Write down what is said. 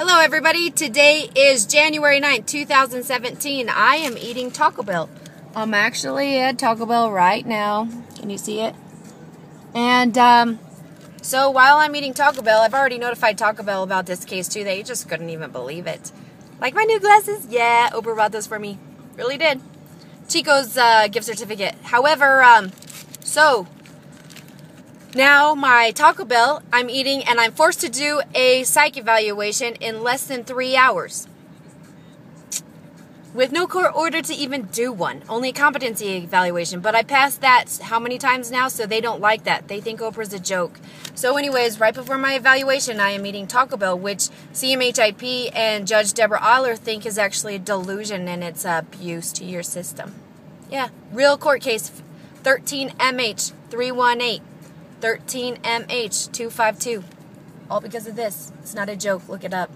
Hello, everybody. Today is January 9th, 2017. I am eating Taco Bell. I'm actually at Taco Bell right now. Can you see it? And um, so while I'm eating Taco Bell, I've already notified Taco Bell about this case too. They just couldn't even believe it. Like my new glasses? Yeah, Oprah bought those for me. Really did. Chico's uh, gift certificate. However, um, so now, my Taco Bell, I'm eating and I'm forced to do a psych evaluation in less than three hours. With no court order to even do one, only a competency evaluation. But I passed that how many times now, so they don't like that. They think Oprah's a joke. So, anyways, right before my evaluation, I am eating Taco Bell, which CMHIP and Judge Deborah Eiler think is actually a delusion and it's abuse to your system. Yeah, real court case 13MH 318. 13MH252. All because of this. It's not a joke. Look it up.